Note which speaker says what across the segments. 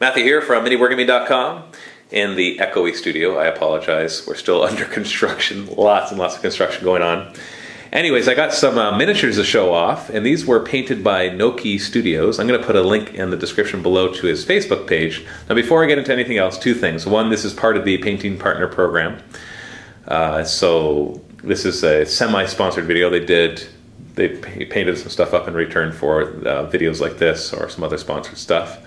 Speaker 1: Matthew here from MiniWargaming.com in the Echoey studio. I apologize, we're still under construction, lots and lots of construction going on. Anyways, I got some uh, miniatures to show off, and these were painted by Noki Studios. I'm going to put a link in the description below to his Facebook page. Now, before I get into anything else, two things. One, this is part of the Painting Partner Program. Uh, so this is a semi-sponsored video. They did, they painted some stuff up in return for uh, videos like this or some other sponsored stuff.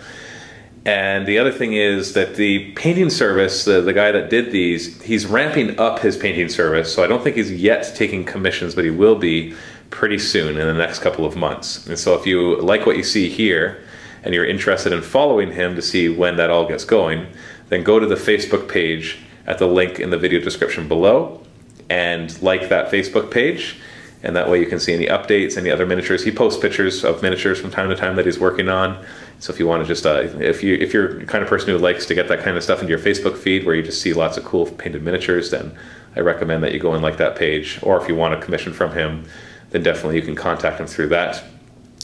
Speaker 1: And the other thing is that the painting service, the, the guy that did these, he's ramping up his painting service. So I don't think he's yet taking commissions, but he will be pretty soon in the next couple of months. And so if you like what you see here and you're interested in following him to see when that all gets going, then go to the Facebook page at the link in the video description below and like that Facebook page and that way you can see any updates, any other miniatures. He posts pictures of miniatures from time to time that he's working on. So if you want to just, uh, if you if you're the kind of person who likes to get that kind of stuff into your Facebook feed where you just see lots of cool painted miniatures, then I recommend that you go and like that page. Or if you want a commission from him, then definitely you can contact him through that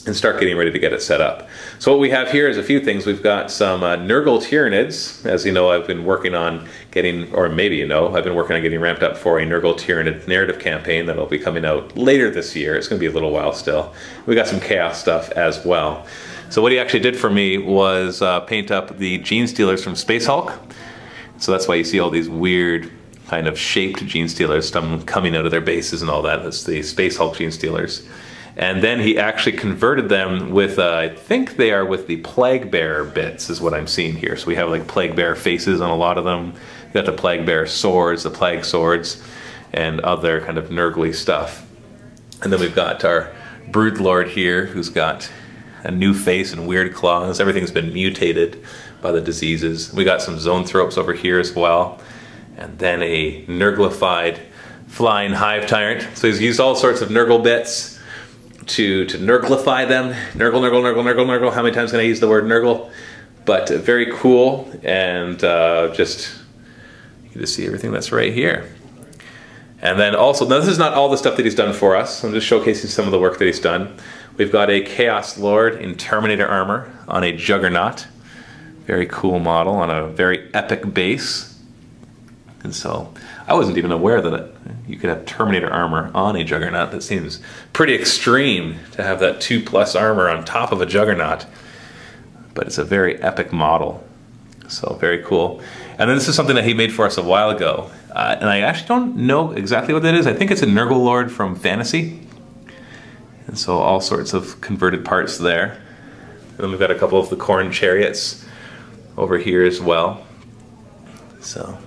Speaker 1: and start getting ready to get it set up. So what we have here is a few things. We've got some uh, Nurgle Tyranids. As you know, I've been working on getting, or maybe you know, I've been working on getting ramped up for a Nurgle Tyranid narrative campaign that'll be coming out later this year. It's going to be a little while still. We got some Chaos stuff as well. So what he actually did for me was uh, paint up the Genestealers from Space Hulk. So that's why you see all these weird kind of shaped Genestealers coming out of their bases and all that. That's the Space Hulk Genestealers. And then he actually converted them with, uh, I think they are with the Plague Bearer bits, is what I'm seeing here. So we have like Plague Bearer faces on a lot of them. We got the Plague Bearer swords, the Plague swords, and other kind of nurgly stuff. And then we've got our Brood Lord here, who's got a new face and weird claws. Everything's been mutated by the diseases. We got some Zoanthropes over here as well. And then a Nurglified flying hive tyrant. So he's used all sorts of Nurgle bits to, to Nurglify them. Nurgle, Nurgle, Nurgle, Nurgle, Nurgle. How many times can I use the word Nurgle? But very cool and uh, just you can to see everything that's right here. And then also, now this is not all the stuff that he's done for us. I'm just showcasing some of the work that he's done. We've got a Chaos Lord in Terminator armor on a Juggernaut. Very cool model on a very epic base. And so I wasn't even aware that you could have Terminator armor on a Juggernaut. That seems pretty extreme to have that 2 plus armor on top of a Juggernaut. But it's a very epic model. So very cool. And then this is something that he made for us a while ago. Uh, and I actually don't know exactly what that is. I think it's a Nurgle Lord from Fantasy. And so all sorts of converted parts there. And then we've got a couple of the Khorne chariots over here as well. So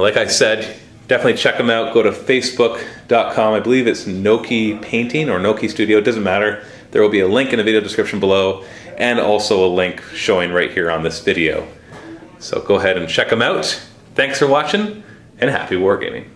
Speaker 1: like I said, definitely check them out. Go to facebook.com. I believe it's Noki Painting or Noki Studio. It doesn't matter. There will be a link in the video description below and also a link showing right here on this video. So go ahead and check them out. Thanks for watching and happy wargaming.